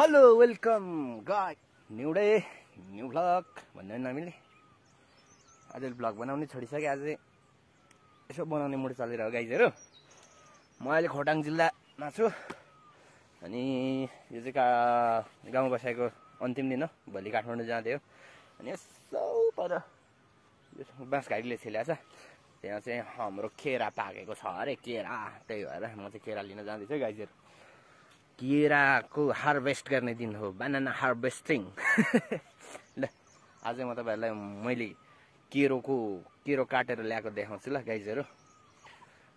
Hello welcome guys new day new vlog भन्नु नि हामीले? आज भ्लग बनाउने छोडिसकेँ आज यसो बनाउने मुड चलेर हो गाइजहरू म अहिले खोटाङ जिल्लामा छु। अनि यो चाहिँ का गाउँ बसाएको अन्तिम दिन हो। भोलि काठमाडौँ जाँदै हो। अनि यसो पर बाँस घारीले छेल्याएको छ। त्यहाँ चाहिँ हाम्रो केरा पाकेको छ अरे केरा। त्यही भएर म चाहिँ केरा लिन जाँदैछु गाइजहरू केराको हार्भेस्ट गर्ने दिन हो बानाना हार्भेस्टिङ ल आज म तपाईँहरूलाई मैले केरोको केरो काटेर ल्याएको देखाउँछु ल गाइजहरू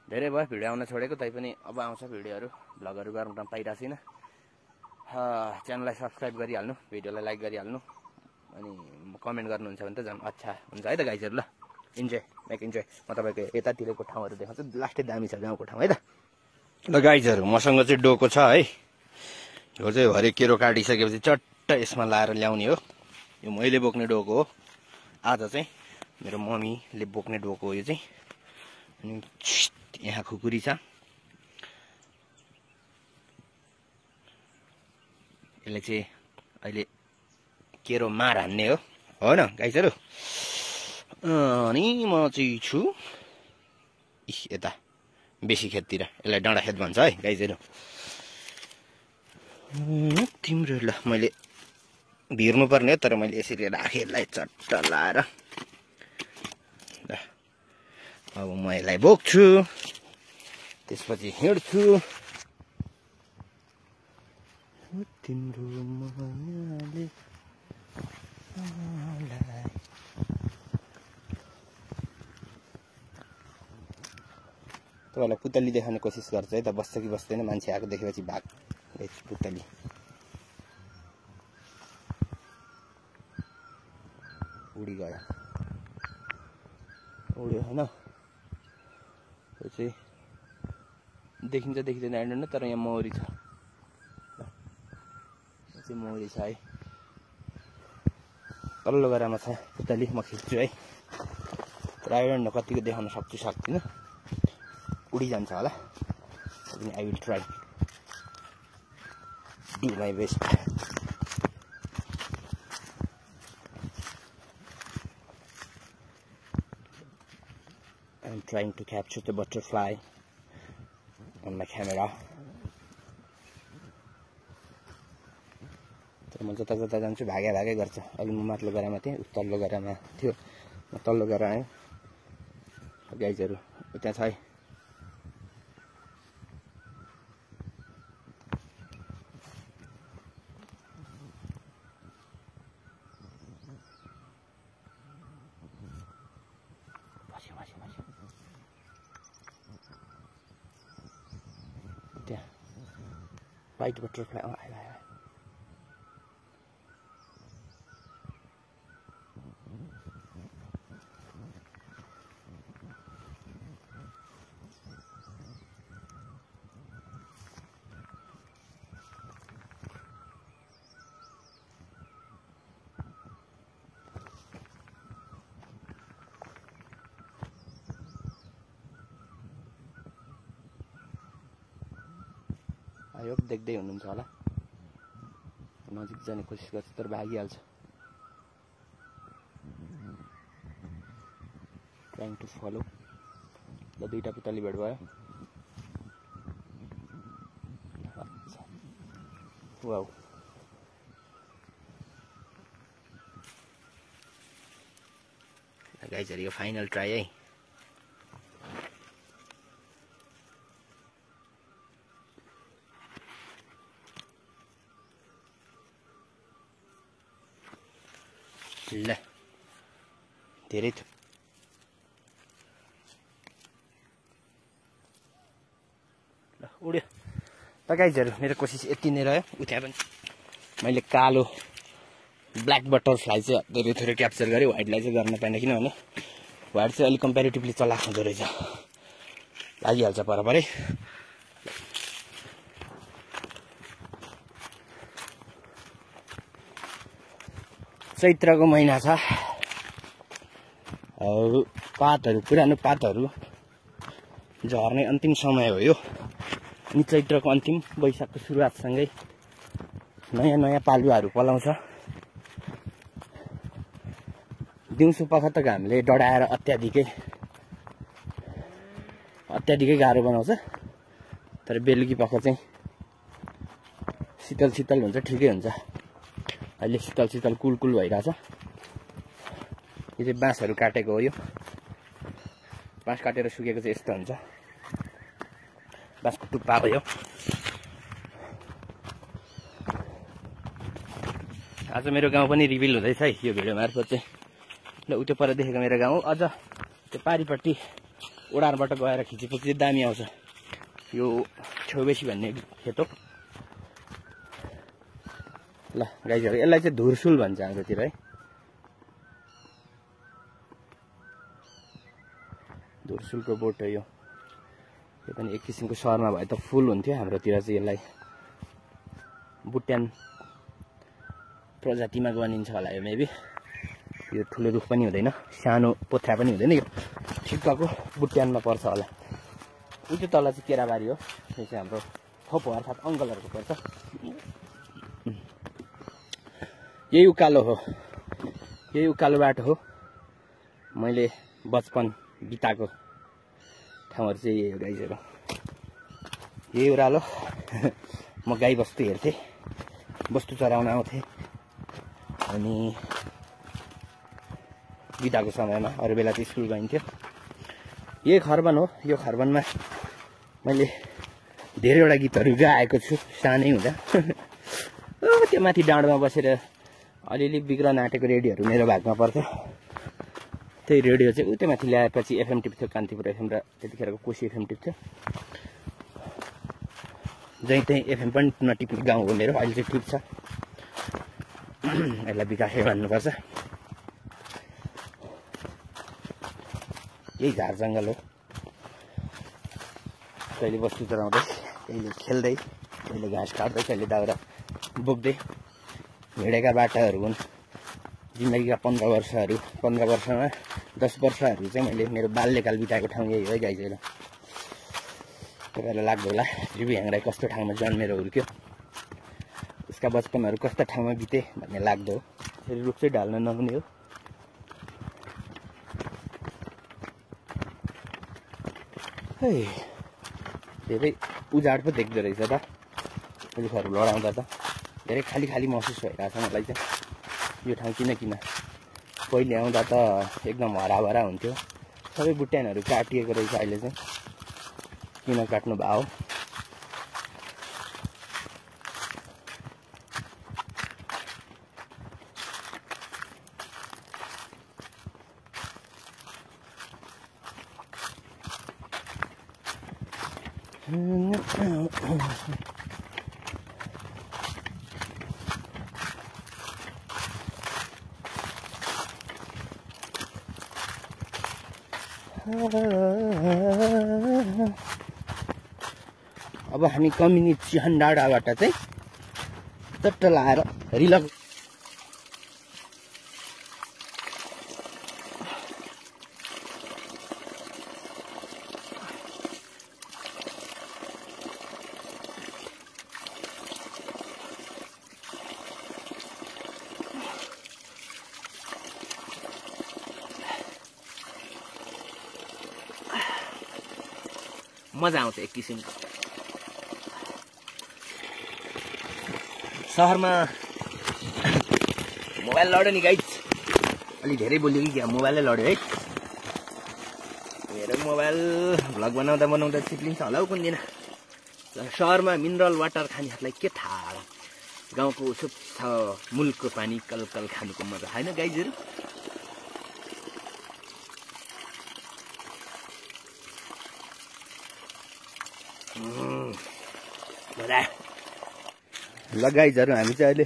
धेरै भयो भिडियो आउन छोडेको तैपनि अब आउँछ भिडियोहरू भ्लगहरू गर्न पाइरहेको छैन च्यानललाई सब्सक्राइब गरिहाल्नु भिडियोलाई लाइक गरिहाल्नु अनि कमेन्ट गर्नुहुन्छ भने त झन् अच्छा हुन्छ है त गाइजहरू ल। इन्जोय मेक इन्जोय म तपाईँको यतातिरको ठाउँहरू देखाउँछु लास्टै दामी छ गाउँको ठाउँ है त। ल गाइजहरू मसँग चाहिँ डोको छ है। यो चाहिँ भरे केरो काटिसकेपछि चट्ट यसमा लाएर ल्याउने हो। यो मैले बोक्ने डोको हो। आज चाहिँ मेरो मम्मीले बोक्ने डोको हो यो चाहिँ। अनि यहाँ खुकुरी छ। यसले चाहिँ अहिले केरो मार हान्ने हो। होइन गाइजहरू? अनि म चाहिँ छु। यता बेसी खेततिर। यसलाई डाँडा खेत भन्छ है गाइजहरू। तिम्रो ल मैले भिर्नु पर्ने तर मैले यसरी राखेँ यसलाई चट्ट लाएर ल अब म यसलाई बोक्छु त्यसपछि हिँड्छु। तिम्रो तपाईँलाई पुतली देखाउने कोसिस गर्छ है त बस्छ कि बस्दैन मान्छे आएको देखेपछि भाग। पुतली उडी गयो उड्यो होइन त्यो चाहिँ देखिन्छ देखिँदैन आइडन तर यहाँ मौरी छ यो चाहिँ मौरी छ है तल्लो गरामा पुतली म खिच्छु है तर आइडन कतिको देखाउन सक्छु सक्दिनँ उडिजान्छ I will try do my best. I'm trying to capture the butterfly on my camera. तर म जता जता जान्छु भागे भागे गर्छ अघि म माथिल्लो गरामा थिएँ उस तल्लो गरामा थियो म तल्लो गरा आएँ गाइजहरू त्यहाँ छ है त्यहाँ वाइट बटरफ्लाई अँ आयो आयो आयो देख्दै हुनुहुन्छ होला। नजिक जाने कोसिस गर्छ, तर भागिहाल्छ। ट्राइङ टु फलो ल दुईवटा पुतली भेट भयो वाउ गाइजहरू यो फाइनल ट्राई है उड्यो। त गाइजहरू मेरो कोसिस यति नै रह्यो। उठ्या पनि। मैले कालो ब्ल्याक बटरफ्लाई चाहिँ धेरै थोरै क्याप्चर गरेँ। व्हाइटलाई चाहिँ गर्न पाइनँ किनभने व्हाइट चाहिँ अलिक कम्पेरिटिभली चलाएको हुँदो रहेछ। लागिहाल्छ परै चैत्रको महिना छ। पातहरू पुरानो पातहरू झर्ने अन्तिम समय हो यो। अनि चैत्रको अन्तिम वैशाखको सुरुवातसँगै नयाँ नयाँ पालुवाहरू पलाउँछ। दिउँसो पख त घामले डढाएर अत्याधिकै अत्याधिकै गाह्रो बनाउँछ। तर बेलुकी पख चाहिँ शीतल शीतल हुन्छ ठिकै हुन्छ। अहिले शीतल शीतल कुल कुल भइरहेछ। यो चाहिँ बाँसहरू काटेको हो यो। बाँस काटेर सुकेको चाहिँ यस्तो हुन्छ। टुप्पा भयो आज मेरो गाउँ पनि रिभिल हुँदैछ है यो भिडियो मार्फत चाहिँ। ल उत्यो पर देखेको मेरो गाउँ। अझ त्यो पारिपट्टि ओडारबाट गएर खिचेपछि दामी आउँछ। यो छेउबेसी भन्ने खेत। ल गाईहरू यसलाई चाहिँ धुर्सुल भन्छ हाम्रोतिर है। धुर्सुलको बोट हो यो। यो पनि एक किसिमको सहरमा भए त फुल हुन्थ्यो हाम्रोतिर चाहिँ यसलाई बुट्यान प्रजातिमा गनिन्छ होला यो मेबी। यो ठुलो रुख पनि हुँदैन सानो पोथ्रा पनि हुँदैन यो ठिक्कको बुट्यानमा पर्छ होला। ऊ त्यो तल चाहिँ केराबारी हो यो चाहिँ हाम्रो थोपो अर्थात् अङ्कलहरूको पर्छ। यही उकालो हो यही उकालो बाटो हो। मैले बचपन बिताएको ठाउँहरू चाहिँ यही हो गाईहरू यही ओह्रालो म गाई बस्तु हेर्थेँ। बस्तु चराउन आउँथेँ। अनि बिदाको समयमा अरू बेला चाहिँ स्कुल गइन्थ्यो। यही खरबन हो। यो खरबनमा मैले धेरैवटा गीतहरू गाएको छु। सानै हुँदा। त्यो माथि डाँडोमा बसेर अलिअलि बिग्रन आँटेको रेडियोहरू मेरो भागमा पर्थ्यो। त्यही रेडियो चाहिँ उ त्यो माथि ल्याएपछि एफएम टिप्थ्यो कान्तिपुर एफएम र त्यतिखेरको कोसी एफएम टिप्थ्यो जहीँ त्यहीँ एफएम पनि नटिप्ने गाउँ हो मेरो अहिले चाहिँ टिप्छ यसलाई विकासै भन्नुपर्छ। यही झार जङ्गल हो। कहिले बस्तु चलाउँदै कहिले खेल्दै कहिले घाँस काट्दै कहिले दाउरा बोक्दै हिँडेका बाटाहरू हुन्। जिन्दगीका पन्ध्र वर्षहरू पन्ध्र वर्षमा दस वर्षहरू चाहिँ मैले मेरो बाल्यकाल बिताएको ठाउँ यही हो गाइजहरू तपाईँहरूलाई लाग्दो होला रिभु ह्याङ राई कस्तो ठाउँमा जन्मेर हुर्क्यो। उसका बचपनहरू कस्तो ठाउँमा बिते भन्ने लाग्दो हो। फेरि रुख चाहिँ ढाल्न नहुने हो। है धेरै उजाड पो देख्दो रहेछ त। रुखहरू लडाउँदा त। धेरै खाली खाली महसुस भइरहेछ मलाई चाहिँ। यो ठाउँ किन किन? पहिले आउँदा त एकदम हराभरा हुन्थ्यो। सबै बुट्यानहरू काटिएको रहेछ अहिले चाहिँ। किन काट्नु भयो? अब हामी कम्युनिटी चिहन डाँडाबाट चाहिँ चट्ट लाएर रिलक मजा आउँछ एक किसिमको। सहरमा मोबाइल लड्यो नि गाइज। अलिक धेरै बोल्यो कि क्या? मोबाइलै लड्यो है। मेरो मोबाइल भ्लग बनाउँदा बनाउँदा चिप्लिन्छ होला हौ कुन दिन। सहरमा मिनरल वाटर खानेहरूलाई के थाहा? गाउँको स्वच्छ मुलको पानी कल कल खानुको मजा। होइन गाइजहरू मजा लगाइजहरू हामी चाहिँ अहिले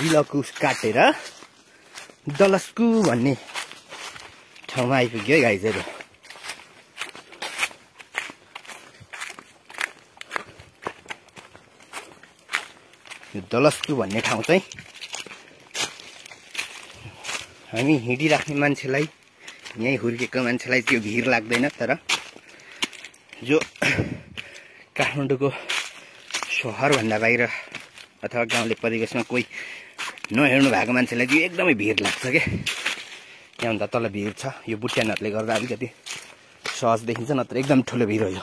रिलकुस काटेर दलस्कु भन्ने ठाउँमा आइपुग्यो है गाइजहरू। यो दलस्कु भन्ने ठाउँ चाहिँ हामी हिँडिराख्ने मान्छेलाई यहीँ हुर्केको मान्छेलाई त्यो भिर लाग्दैन तर जो काठमाडौँको सहरभन्दा बाहिर अथवा गाउँले परिवेशमा कोही नहेर्नु भएको मान्छेलाई चाहिँ एकदमै भिड लाग्छ क्या यहाँभन्दा तल भिड छ। यो बुट्यानहरूले गर्दा अलिकति सहज देखिन्छ नत्र एकदम ठुलो भिड हो यो।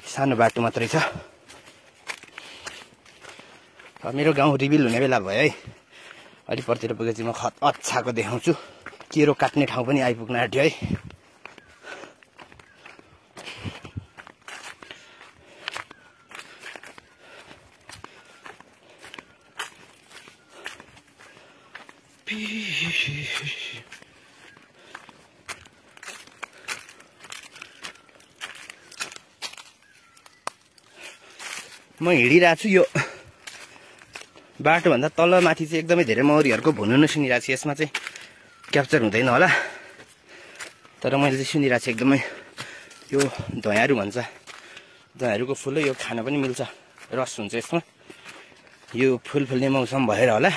सानो बाटो मात्रै छ। मेरो गाउँ रिभिल हुने बेला भयो है। अलिक पर्तिर पुगेपछि म खत अच्छाको देखाउँछु। केरो काट्ने ठाउँ पनि आइपुग्न आँट्यो है। म हिँडिरहेको छु यो बाटोभन्दा तल माथि चाहिँ एकदमै धेरै मौरीहरूको भुनु सुनिरहेको छु। यसमा चाहिँ क्याप्चर हुँदैन होला। तर मैले चाहिँ सुनिरहेको छु एकदमै यो धयाहरू भन्छ। धयाहरूको फुलै यो खान पनि मिल्छ। रस हुन्छ यसमा। यो फुल फुल्ने मौसम भएर होला।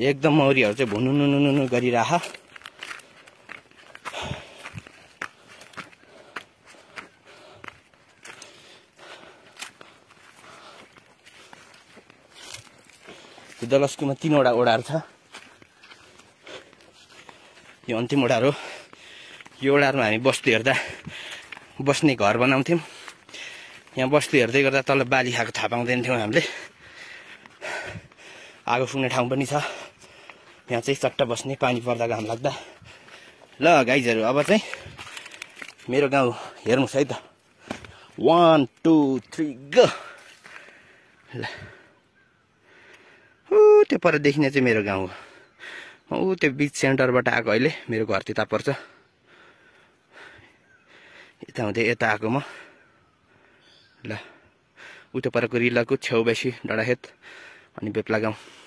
एकदम मौरीहरू चाहिँ भुनु नुनु नुनु गरिरह दलस्कुमा तिनवटा ओडार छ। यो अन्तिम ओडार हो। यो ओडारमा हामी बस्तु हेर्दा बस्ने घर बनाउँथ्यौँ। यहाँ बस्तु हेर्दै गर्दा तल बाली खाएको थाहा पाउँदैन थियौँ हामीले। आगो फुक्ने ठाउँ पनि छ। यहाँ चाहिँ चट्टा बस्ने पानी पर्दा घाम लाग्दा। ल गाइजहरू अब चाहिँ मेरो गाउँ हेर्नुहोस् है त। वान टू थ्री ग ल। ऊ त्यो पर देखिने चाहिँ मेरो गाउँ हो। ऊ त्यो बिच सेन्टरबाट आएको अहिले मेरो घर त्यता पर्छ। यता हुँदै यता आएको म। ल। उता परको रिलाको छेउ बेसी डाँडाखेत अनि बेप्ला गाउँ।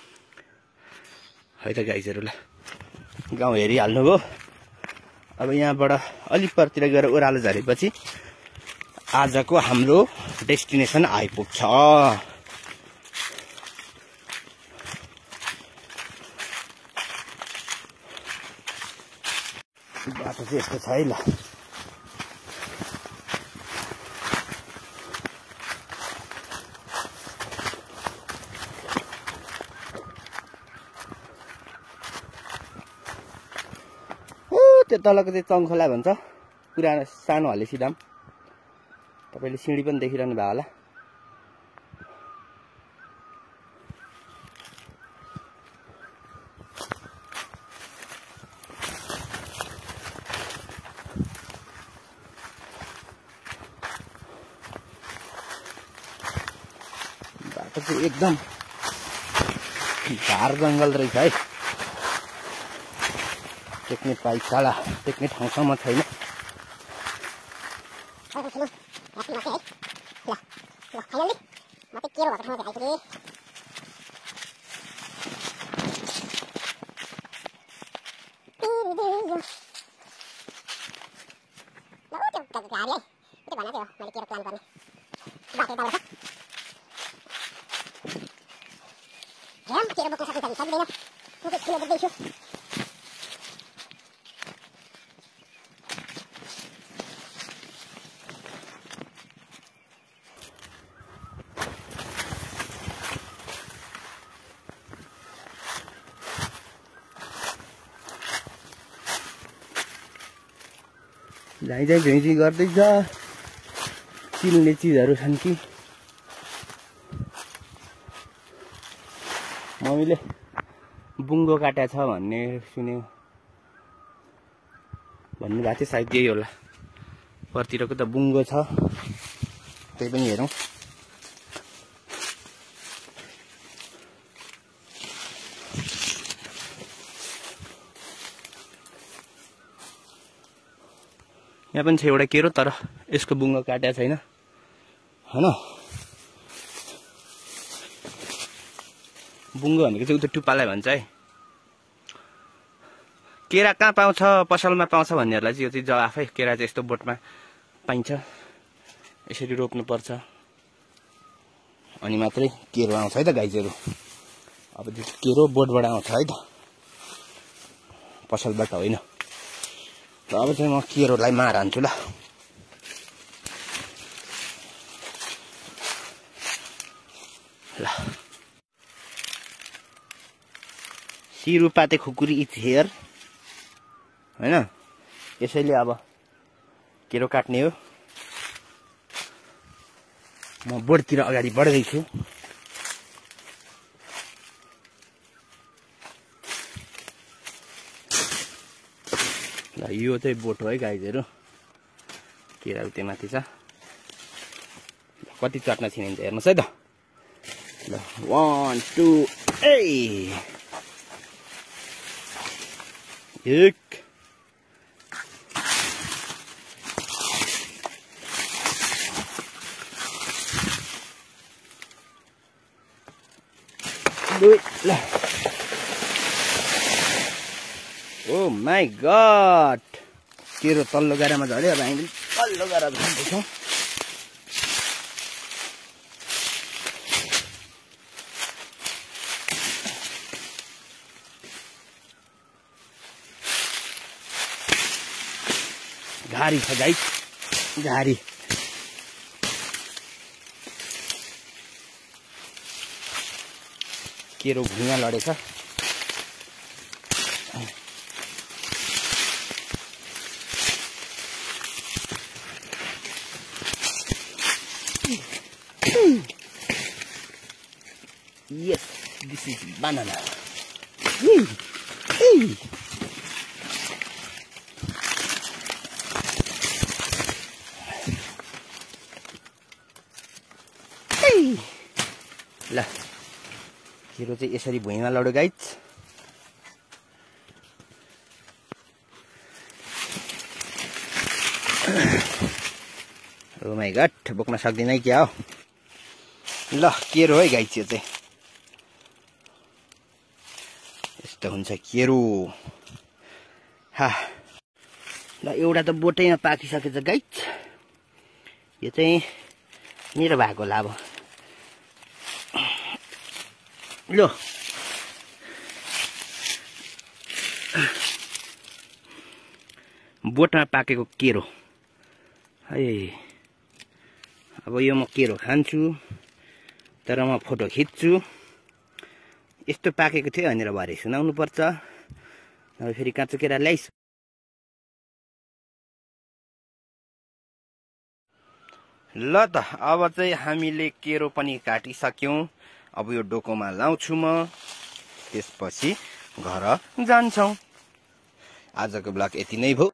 है त गाइजहरू ल गाउँ हेरिहाल्नु भयो अब यहाँबाट अलिक परतिर गएर ओह्रालो झरेपछि आजको हाम्रो डेस्टिनेसन आइपुग्छ। बाटो चाहिँ यस्तो छ है ल त्यो तलको चाहिँ चङ्खोला भन्छ। पुरानो सानो हलेसी दाम तपाईँले सिँढी पनि देखिरहनु भयो होला। बाटो चाहिँ एकदम झार जङ्गल रहेछ है। picnic vậy sao là picnic hàng xóm mà thấy nữa Yeah, I'm going to go to the house. झाइ झुइझुइ गर्दैछ। चिल्ने चिजहरू छन् कि? मम्मीले बुङ्गो काटेको छ भन्ने सुन्यो। भन्नुभएको थियो सायद यही होला। परतिरको त बुङ्गो छ। त्यही पनि हेरौँ। यहाँ पनि छ एउटा केरो तर यसको बुङ्गो काटेको छैन। होइन? बुङ्गो भनेको चाहिँ उता टुप्पालाई भन्छ है। केरा कहाँ पाउँछ पसलमा पाउँछ भन्नेहरूलाई चाहिँ यो चाहिँ जवाफै केरा चाहिँ यस्तो बोटमा पाइन्छ। यसरी रोप्नुपर्छ। अनि मात्रै केरो आउँछ है त गाइजहरू अब त्यो केरो बोटबाट आउँछ है त। पसलबाट होइन। अब चाहिँ म केरोलाई मार हान्छु ल ल सिरुपाते खुकुरी इज हेयर होइन यसैले अब केरो काट्ने हो म बोर्डतिर अगाडि बढ्दैछु यो चाहिँ बोट हो है गाईहरू केराउ त्यो माथि छ ल, कति चट्न छिनिन्छ हेर्नुहोस् है त ल वान टू ए एक दुई ल ओ माई गड तेरो तल्लो गाडामा झऱ्यो अब हामीले तल्लो गाडा झर्दैछौँ। घारी छ गाई घारी केरो भुइँमा लडेछ। Banana. Hey! Hey! ल हिरो चाहिँ यसरी भुइँमा लड्यो गाइज ओ माई गट बोक्न सक्दिनँ है क्या हो ल केरो है गाई त्यो चाहिँ यस्तो हुन्छ केरो। हा। ल एउटा त बोटैमा पाकिसकेछ गाइच यो चाहिँ मेरो भएको होला अब ल। बोटमा पाकेको केरो। है। अब यो म केरो खान्छु तर म फोटो खिच्छु। यस्तो पाकेको थियो भनेर भरे सुनाउनु पर्छ अब फेरि काँचो केरा ल्याइस ल त अब चाहिँ हामीले केरो पनि काटिसक्यौँ। अब यो डोकोमा लाउँछु म। त्यसपछि घर जान्छौँ। आजको ब्लग यति नै भयो।